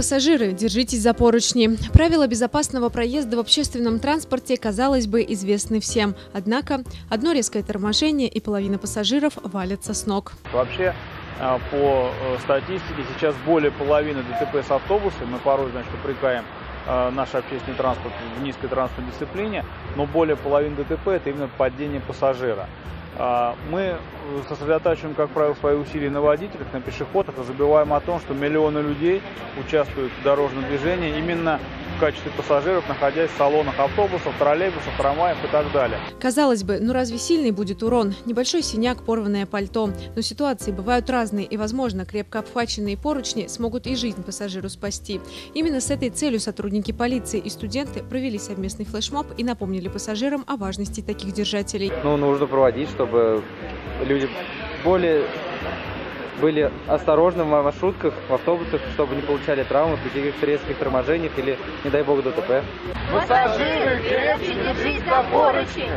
Пассажиры, держитесь за поручни. Правила безопасного проезда в общественном транспорте, казалось бы, известны всем. Однако одно резкое торможение и половина пассажиров валятся с ног. Вообще, а, по э, статистике, сейчас более половины ДТП с автобусами. Мы порой, значит, упрекаем наш общественный транспорт в низкой транспортной дисциплине, но более половины ДТП – это именно падение пассажира. А, мы сосредотачиваем, как правило, свои усилия на водителях, на пешеходах, и забываем о том, что миллионы людей участвуют в дорожном движении именно качестве пассажиров, находясь в салонах автобусов, троллейбусов, трамваев и так далее. Казалось бы, ну разве сильный будет урон? Небольшой синяк, порванное пальто. Но ситуации бывают разные, и, возможно, крепко обхваченные поручни смогут и жизнь пассажиру спасти. Именно с этой целью сотрудники полиции и студенты провели совместный флешмоб и напомнили пассажирам о важности таких держателей. Ну, нужно проводить, чтобы люди более были осторожны в маршрутках, в автобусах, чтобы не получали травмы при каких-то резких торможениях или, не дай бог, ДТП. Пассажиры, крепче держись за поручни!